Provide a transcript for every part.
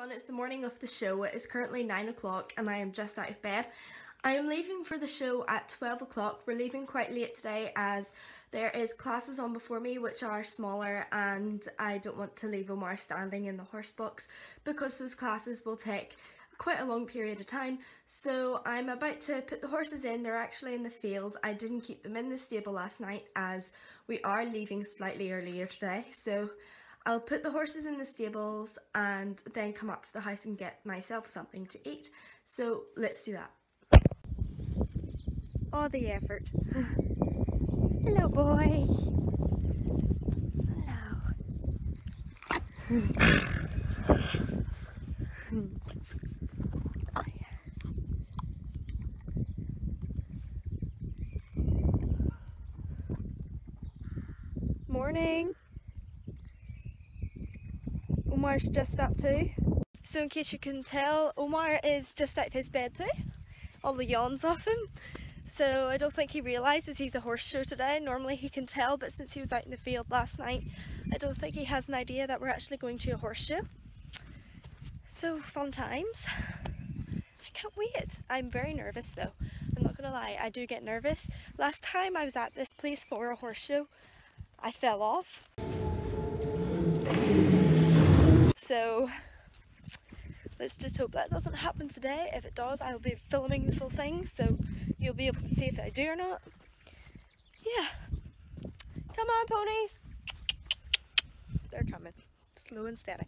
everyone, it's the morning of the show. It is currently 9 o'clock and I am just out of bed. I am leaving for the show at 12 o'clock. We're leaving quite late today as there is classes on before me which are smaller and I don't want to leave Omar standing in the horse box because those classes will take quite a long period of time. So I'm about to put the horses in. They're actually in the field. I didn't keep them in the stable last night as we are leaving slightly earlier today. So I'll put the horses in the stables and then come up to the house and get myself something to eat. So let's do that. All the effort. Hello boy. Hello. Morning. Omar's just up too. So in case you can tell, Omar is just out of his bed too. All the yawns off him. So I don't think he realises he's a horse show today. Normally he can tell, but since he was out in the field last night, I don't think he has an idea that we're actually going to a horse show. So fun times. I can't wait. I'm very nervous though. I'm not gonna lie, I do get nervous. Last time I was at this place for a horse show, I fell off. So let's just hope that doesn't happen today. If it does, I will be filming the full thing, so you'll be able to see if I do or not. Yeah. Come on, ponies. They're coming. Slow and steady.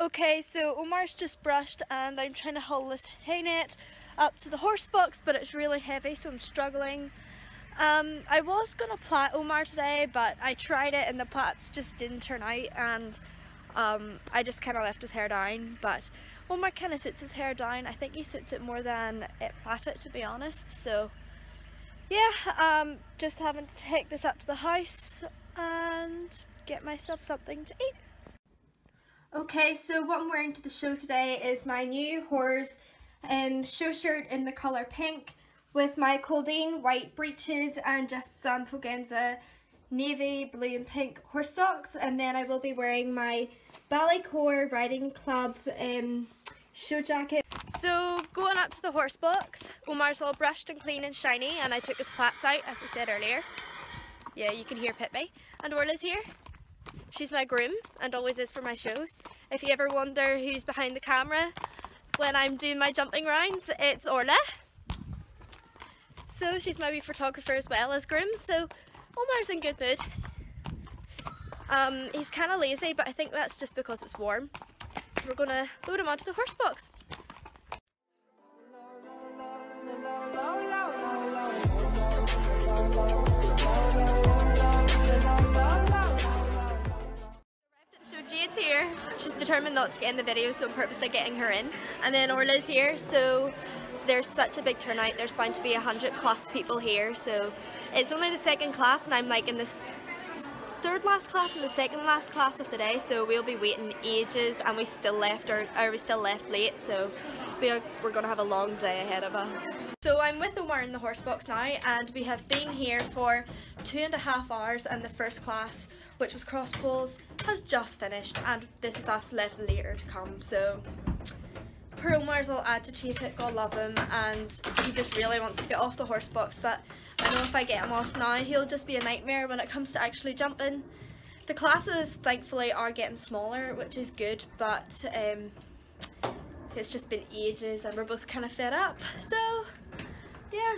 Okay, so Omar's just brushed and I'm trying to haul this hay net up to the horse box, but it's really heavy, so I'm struggling. Um, I was going to plait Omar today, but I tried it and the plaits just didn't turn out and um, I just kind of left his hair down, but Omar kind of suits his hair down. I think he suits it more than it plaited, to be honest. So, yeah, um, just having to take this up to the house and get myself something to eat. Okay, so what I'm wearing to the show today is my new Horse um, show shirt in the colour pink with my Caldene white breeches and just some Fouganza navy, blue and pink horse socks and then I will be wearing my Ballycore Riding Club um, show jacket. So going up to the horse box, Omar's all brushed and clean and shiny and I took his plaits out as I said earlier. Yeah, you can hear Pippi. And Orla's here. She's my groom and always is for my shows. If you ever wonder who's behind the camera when I'm doing my jumping rounds, it's Orla. So she's my wee photographer as well as groom. So Omar's in good mood. Um, he's kind of lazy, but I think that's just because it's warm. So we're going to load him onto the horse box. So Jade's here. She's determined not to get in the video, so I'm purposely getting her in. And then Orla's here, so there's such a big turnout. There's bound to be a hundred plus people here, so it's only the second class, and I'm like in this third last class and the second last class of the day, so we'll be waiting ages, and we still left or, or we still left late, so we are, we're going to have a long day ahead of us. So I'm with Omar in the horse box now, and we have been here for two and a half hours, and the first class, which was cross poles, has just finished, and this is us left later to come, so Poor Omar's all agitated, God love him, and he just really wants to get off the horse box, but I know if I get him off now, he'll just be a nightmare when it comes to actually jumping. The classes, thankfully, are getting smaller, which is good, but um, it's just been ages and we're both kind of fed up, so yeah.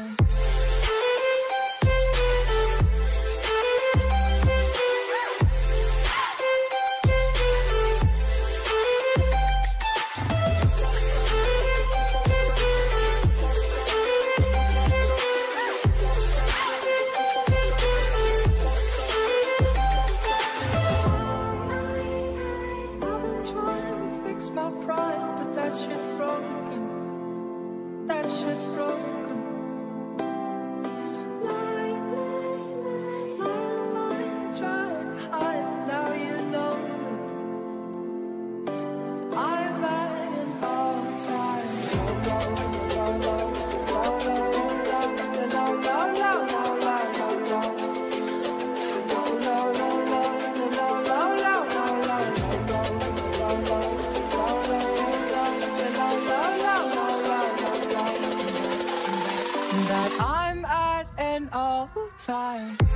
Yeah. my pride, but that shit's broken. That shit's broken. That